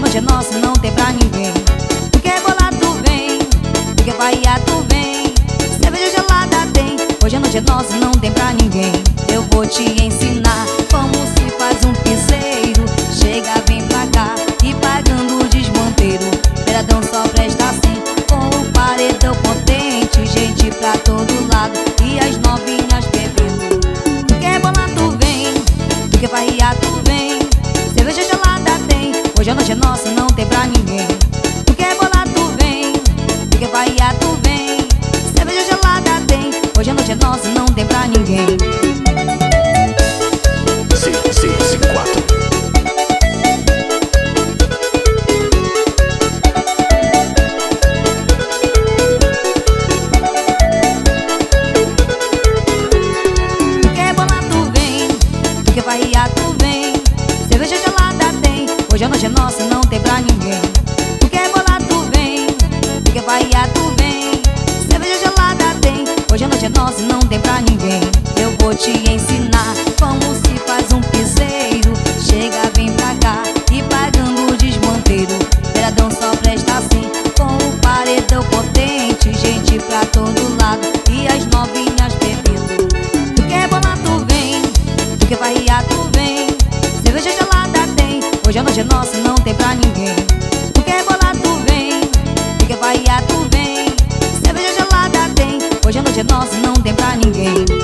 noite é nossa, não tem pra ninguém. Porque bolado tu vem, porque Bahia tu vem. Cerveja gelada tem, hoje a noite é nossa, não tem pra ninguém. Eu vou te ensinar como se faz um piseiro. Chega, vem pra cá e pagando o desmonteiro. Peradão só presta assim, com o paredão potente. Gente pra todo lado e as novinhas bebendo. Porque bolado tu vem, porque Bahia tu hoje a noite é nossa, não tem pra ninguém. Porque bolado tu vem, porque Bahia tu vem. Cerveja gelada tem, hoje a noite é nossa, não tem pra ninguém hoje a noite é nossa, não tem pra ninguém. Porque bolado tu vem, porque Bahia tu vem. Cerveja gelada tem, hoje a noite é nossa, não tem pra ninguém. Eu vou te ensinar como se faz um piseiro. Chega, vem pra cá e pagando o desmonteiro Peradão só presta assim, com o paredão potente. Gente pra todo lado e as novinhas bebendo noite é nossa, não tem pra ninguém. Porque bola tu vem, porque Bahia tu vem. Cerveja gelada tem, hoje a noite é nossa, não tem pra ninguém